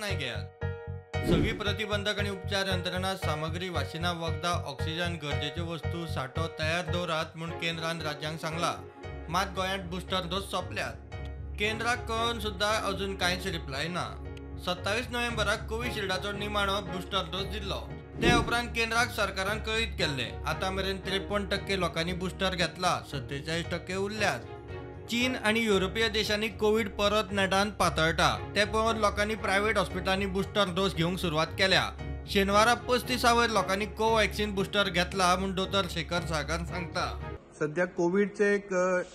नाही घेयात सगळी प्रतिबंधक आणि उपचार यंत्रणा सामग्री वाशिना वखदा ऑक्सिजन गरजेच्यो वस्तू साठो तयार दवरात म्हूण केंद्रान राज्यांक सांगला. मात गोंयांत बुस्टर डोस सोंपल्यात. केंद्राक कळून सुद्दां अजून कांयच रिप्लाय ना. सत्तावीस नोव्हेंबराक कोविशिल्डाचो निमाणो बुस्टर डोस दिल्लो. ते उपरांत केंद्राक सरकारान कळीत केल्ले. आतां मेरेन त्रेपन्न टक्के लोकांनी बुस्टर घेतला. सत्तेचाळीस टक्के उरल्यात. चीन आणि युरोपीय देशांनी कोविड परत नेटान पातळटा ते पळोवन लोकांनी प्रायव्हेट हॉस्पिटलांनी बुस्टर डोस घेवंक सुरवात केल्या. शेनवारा पस्तीसावयर लोकांनी कोवॅक्सिन बुस्टर घेतला म्हूण दोतोर शेखर सागर सांगता. सध्या कोविडचे एक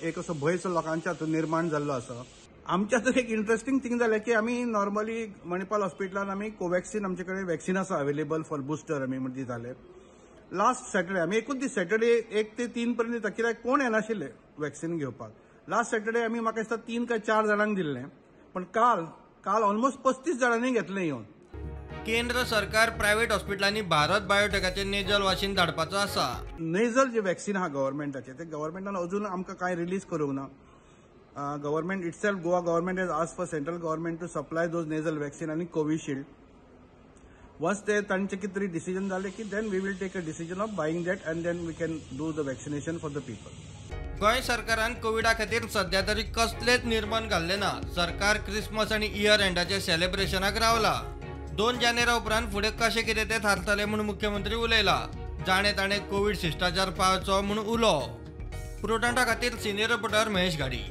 एक असो भयस लोकांच्या हातून निर्माण जाल्लो आसा आमच्या हातून एक इंटरेस्टिंग थिंग जालें की आमी नॉर्मली मणिपाल हॉस्पिटलान आमी कोवॅक्सिन आमचे कडेन वॅक्सिन आसा अवेलेबल फॉर बुस्टर आमी म्हणजे जालें लास्ट सॅटर्डे आमी एकूच दीस सॅटर्डे एक ते तीन पर्यंत दिता कित्याक कोण येनाशिल्ले वॅक्सिन घेवपाक लास्ट सॅटर्डे आमी म्हाका दिसता तीन काय चार जाणांक दिल्लें. पण काल काल ऑलमोस्ट पस्तीस जाणांनी घेतलें येवन केंद्र सरकार प्रायव्हेट हॉस्पिटलांनी भारत बायोटेकाचे नेजल वाशीन धाडपाचो आसा नेझल जे वॅक्सिन आहा गव्हर्मेंटाचे ते गव्हर्मेंटान अजून आमकां कांय रिलीज करूंक ना. Government itself Goa government has ask for central government to supply those nasal vaccine आनी कोविशिल्ड वन्स ते तांचे कितें तरी डिसिजन जालें की then we will take a decision of buying that and then we can do the vaccination for the people Goa सरकारान कोविडा खातीर सध्या तरी कसलेच निर्बंध घाल्ले ना. सरकार क्रिसमस आणि इयर एंडाचे सेलिब्रेशनाक रावला. दोन जानेरा उपरांत फुडें कशें कितें तें थारतलें म्हूण मुख्यमंत्री उलयला. जाणें ताणें कोविड शिश्टाचार पाळचो म्हूण उलो. प्रोटंटा खातीर सिनियर रिपोर्टर महेश गाडी.